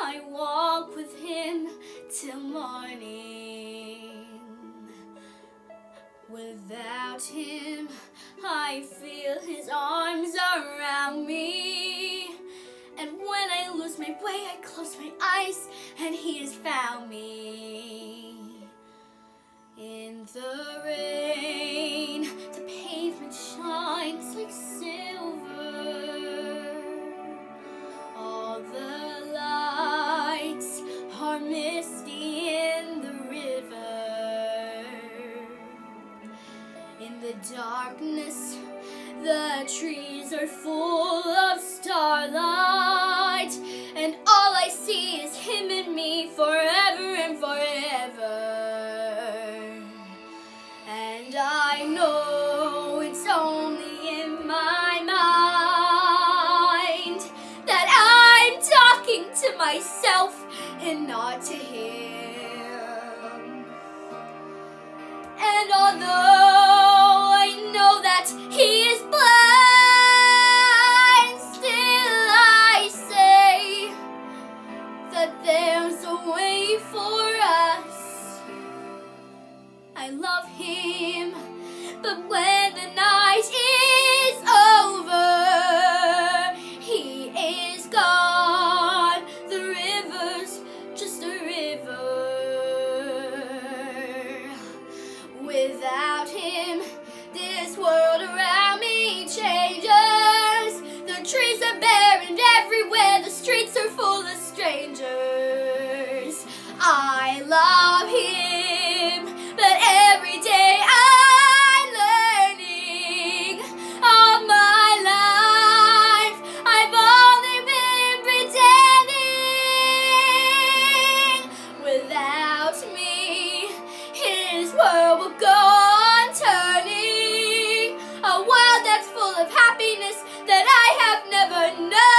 I walk with him till morning. Without him, I feel his arms around me. And when I lose my way, I close my eyes, and he has found me. In the in the river. In the darkness, the trees are full of starlight, and all I see is him and me forever and forever. And I know it's only in my mind that I'm talking to myself and not to him. And although Without world will go on turning. A world that's full of happiness that I have never known.